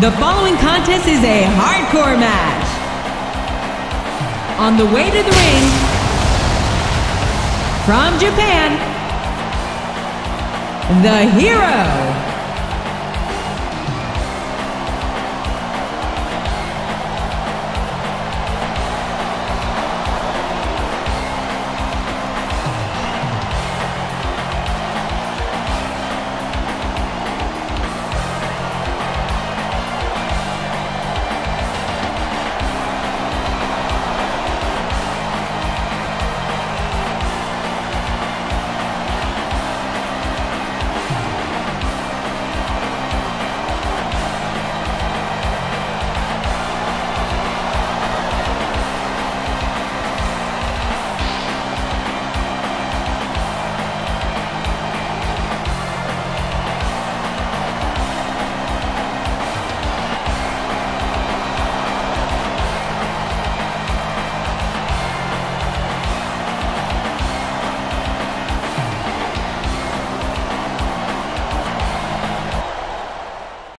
The following contest is a hardcore match. On the way to the ring, from Japan, the hero